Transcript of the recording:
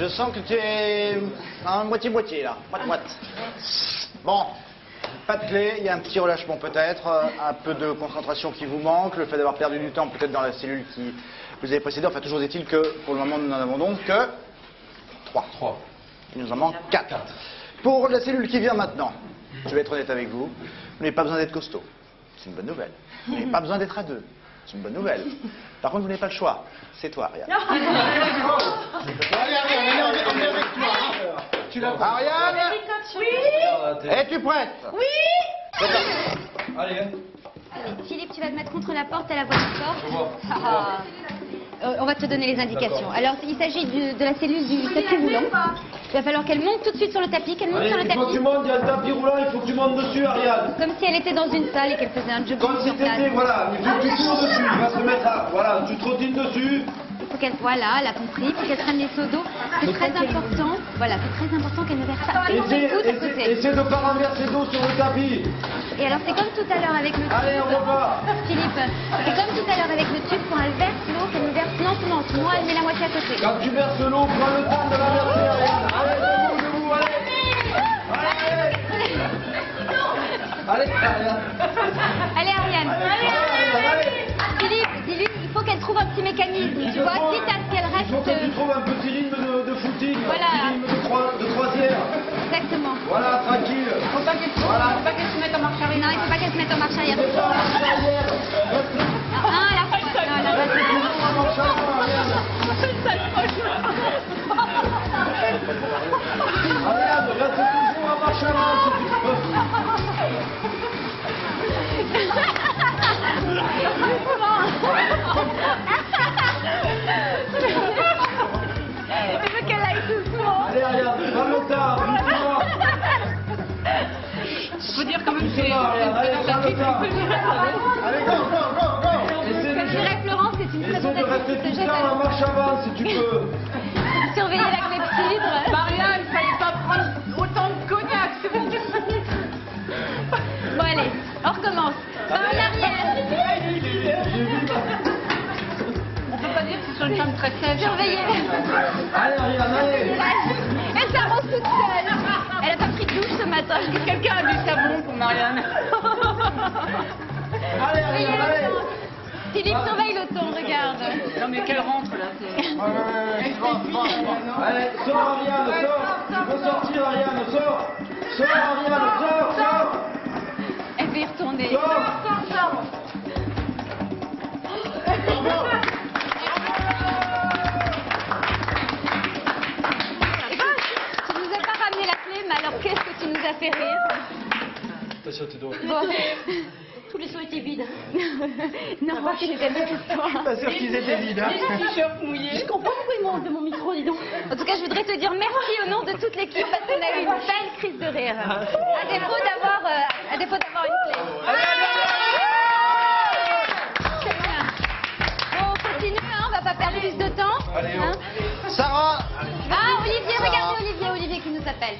Je sens que tu es un moitié-moitié là, moite-moite. Bon, pas de clé, il y a un petit relâchement peut-être, euh, un peu de concentration qui vous manque, le fait d'avoir perdu du temps peut-être dans la cellule qui vous avez précédé. Enfin, toujours est-il que pour le moment, nous n'en avons donc que 3. 3. Il nous en manque 4. Pour la cellule qui vient maintenant, je vais être honnête avec vous, vous n'avez pas besoin d'être costaud. C'est une bonne nouvelle. Vous n'avez pas besoin d'être à deux. C'est une bonne nouvelle. Par contre, vous n'avez pas le choix. C'est toi, Ariane. Tu l'as Ariane, Oui. es-tu prête? Oui. Allez. Allez, Philippe, tu vas te mettre contre la porte à la voix du Je Euh, on va te donner les indications. Alors, il s'agit de la cellule du tapis roulant. Il va falloir qu'elle monte tout de suite sur le tapis, qu'elle monte Allez, sur le il faut que tu tapis. montes, il y a le tapis roulant, il faut que tu montes dessus, Ariane. Comme si elle était dans une salle et qu'elle faisait un jogging Comme si t'étais, voilà, il faut que tu cours dessus, il va se mettre à, voilà, tu trottines dessus. Il faut qu'elle, voilà, elle a compris, il faut qu'elle prenne les seaux d'eau. C'est très important, voilà, c'est très important qu'elle ne verse pas Essaie, tout à côté. essaie de pas renverser d'eau sur le tapis. Et alors, c'est comme tout à l'heure avec le tube. Allez, on repart. Philippe, c'est comme tout à l'heure avec le tube, quand elle verse l'eau, À côté. Quand tu verses l'eau, prends le temps de la verser, Ariane. Allez, debout, debout, allez. Allez, allez. Allez, Ariane. Allez, Ariane. Allez. Philippe, dis-lui, il faut qu'elle trouve un petit mécanisme. Tu vois, quitte à ce qu'elle Il faut que tu reste. trouves un petit rythme de, de footing, Voilà. un petit rythme de, trois, de croisière. Exactement. Voilà, tranquille. Faut pas qu'elle Voilà. faut pas qu'elle se mette en marche arrière. Non, il faut pas qu'elle se mette en marche arrière. Dire quand même que c'est de, dirait Florence, c'est une actrice. tout Se jette à marche avant si tu peux. surveiller la clepsydre. Maria, il fallait pas prendre autant de cognac, c'est bon. Bon, allez, on recommence. Pas en arrière. On peut pas dire que c'est une femme très sèche. Surveillez. Allez, Ariane, allez. Elle s'avance toute seule. Elle a pas pris de douche ce matin. Quelqu'un a du savon pour Marianne. Allez, allez. le temps. Philippe, surveille le ton, regarde. Non mais qu'elle rentre là. c'est- Allez, sors Ariane, sors Tu peux sortir Ariane, sors Sors Ariane, fait rire Attention tes doigts. Bon. Tous les seaux étaient vides. Non, c'était pas pour toi. Pas sûr qu'ils étaient vides, hein. Je comprends pourquoi ils m'ont de mon micro, dis donc. En tout cas, je voudrais te dire merci au nom de toute l'équipe parce qu'on a eu une belle crise de rire. À défaut d'avoir, euh, à défaut d'avoir une clé. C'est bien. Bon, on continue, hein, on va pas perdre plus de temps. Allez, hein. Sarah Ah, Olivier, regardez Olivier, Olivier qui nous appelle.